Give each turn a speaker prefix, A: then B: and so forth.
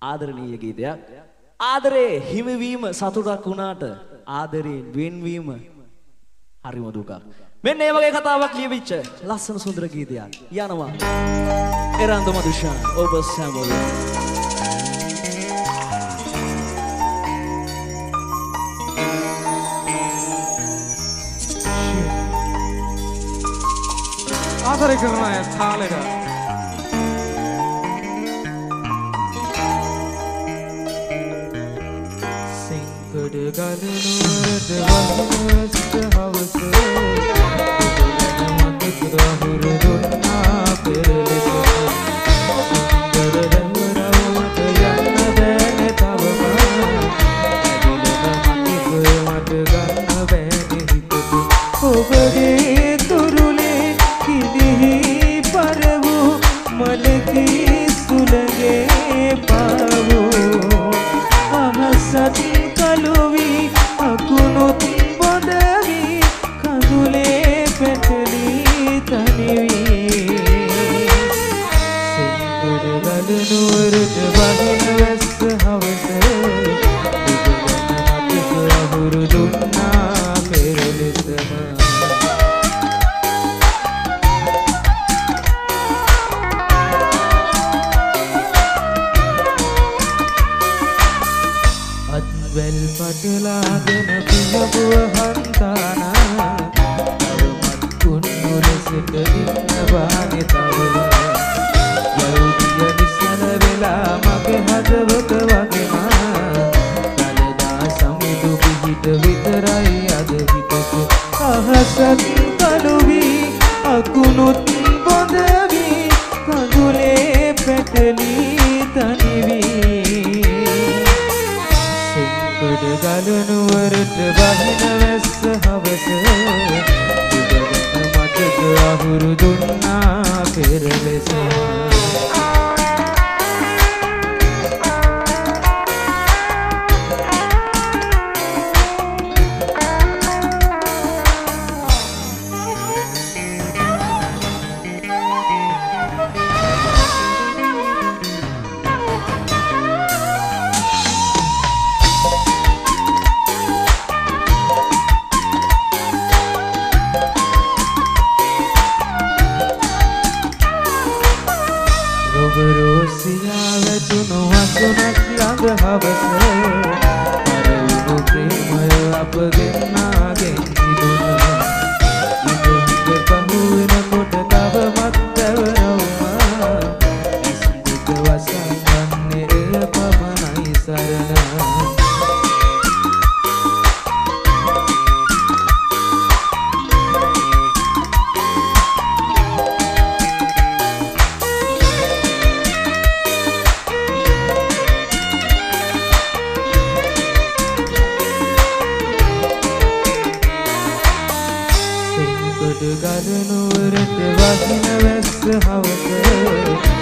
A: ආදරණීය ගීතයක්. ආදරේ හිමිවීම සතුටක් වුණාට ආදරේ වෙන්වීම හරිම දුකක්. මෙන්න ඒ වගේ කතාවක් ලියවිච්ච ලස්සන සුන්දර ගීතයක්. යනවා. එරන්දම දුෂාන් ඔබ සැමෝම
B: ආදරය කරන අය තාලෙට
C: गल අත්වැල් පටලාගෙන පියපුව හන්තානා තවමත් කුන්නු ලෙසට ඉන්නවානෙ තවම යවුදිය නිසන වෙලා මගේ හදවත වගෙනා. දළදා සමුදු පිහිට විතරයි අද හිතක. අහසත් කළුවී අකුණුත් බොඳවී කඳුලේ පැටලී. සිංකඩ ගලනුවරට වහින වැස්ස හවස. දුගගත මතක අහුරු දුන්නා රොබරෝසියා වැටුණු හඳුනක් ළඟ හවස. පරවුණු ප්‍රේමය සිංකඩ ගලනුවරට වහින වැස්ස හවස.